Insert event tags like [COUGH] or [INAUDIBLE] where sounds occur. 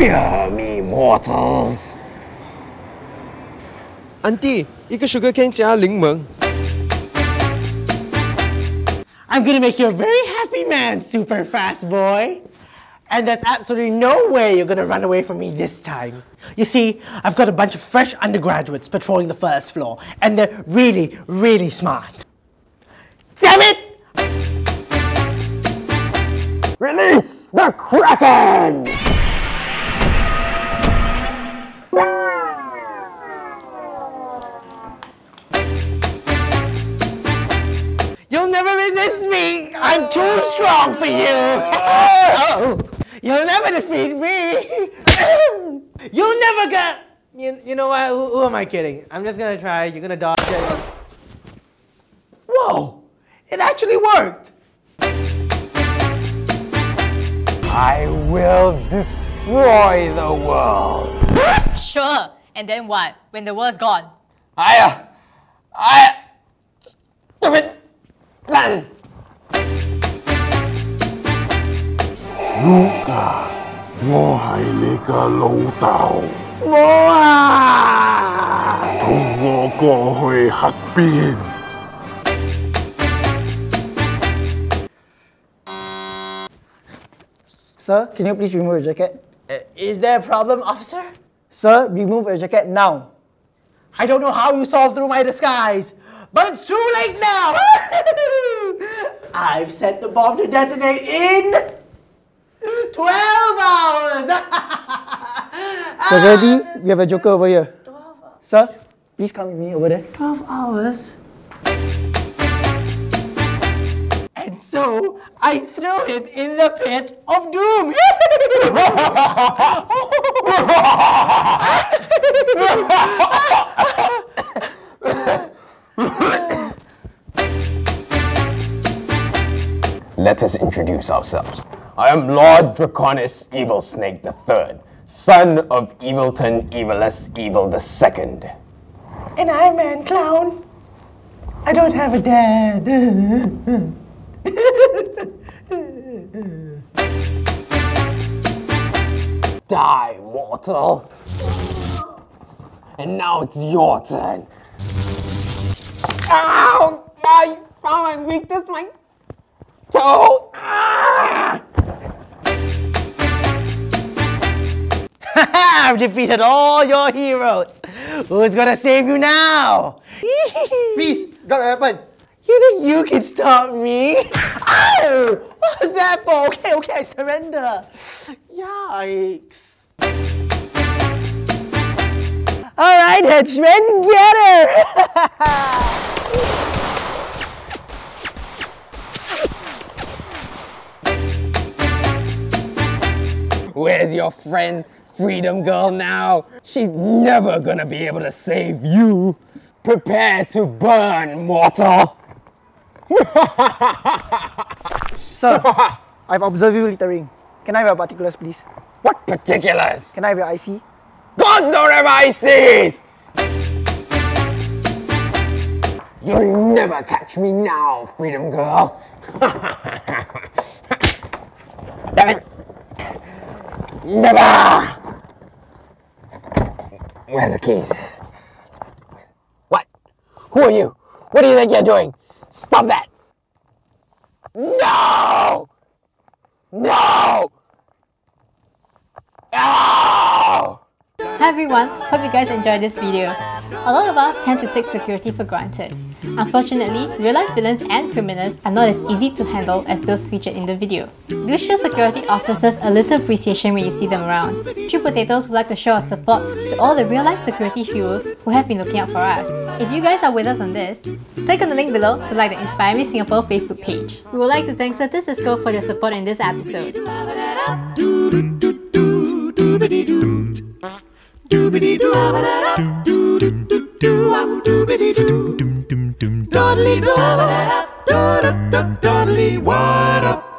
Fear me, mortals. 安迪，一个 sugar cane 加柠檬。 I'm gonna make you a very happy man, super fast boy. And there's absolutely no way you're gonna run away from me this time. You see, I've got a bunch of fresh undergraduates patrolling the first floor, and they're really, really smart. Damn it! Release the Kraken! Never resist me! I'm too strong for you! [LAUGHS] Oh, You'll never defeat me! [LAUGHS] You'll never get... You, you know what? Who, who am I kidding? I'm just gonna try. You're gonna dodge it. Whoa! It actually worked! I will destroy the world. [LAUGHS] Sure. And then what? When the world's gone? I, uh, I, stupid Plan. Nunca Sir, can you please remove your jacket? Uh, is there a problem, officer? Sir, remove your jacket now. I don't know how you saw through my disguise but it's too late now! [LAUGHS] I've set the bomb to detonate in 12 hours! [LAUGHS] so ready? Ah, we have a joker over here. Sir, please come with me over there. 12 hours? And so I threw him in the pit of doom. [LAUGHS] Let us introduce ourselves. I am Lord Draconis Evil Snake III, son of Evilton Evilus Evil II. and I'm Man Clown. I don't have a dad. [LAUGHS] Die, mortal. And now it's your turn. Ow! I found oh, my weakness, my toe. Ah! I've [LAUGHS] defeated all your heroes. Who's gonna save you now? [LAUGHS] Please, drop the weapon. You think you can stop me? [LAUGHS] Oh! What was that for? Okay, okay, I surrender. Yikes. All right, henchmen, get her! Where's your friend, Freedom Girl, now? She's never gonna be able to save you. Prepare to burn, mortal. [LAUGHS] Sir, I've observed you littering. Can I have your particulars, please? What particulars? Can I have your IC? Gods don't have ICs! You'll never catch me now, Freedom Girl. [LAUGHS] Damn it. Never! Where are the keys? What? Who are you? What do you think you're doing? Stop that! No! No! No! Hi everyone, hope you guys enjoyed this video. A lot of us tend to take security for granted. Unfortunately, real-life villains and criminals are not as easy to handle as those featured in the video. Do show security officers a little appreciation when you see them around. Tree Potatoes would like to show our support to all the real-life security heroes who have been looking out for us. If you guys are with us on this, click on the link below to like the Inspire Me Singapore Facebook page. We would like to thank Statistico for their support in this episode. Doobity-doo do do do up do biddy do dum dum dum doddly do up doddly what up